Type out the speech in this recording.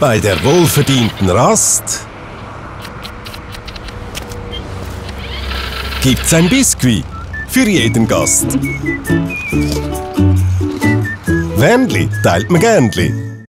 Bei der wohlverdienten Rast gibt's ein Biskuit für jeden Gast. Wendli teilt man gernli.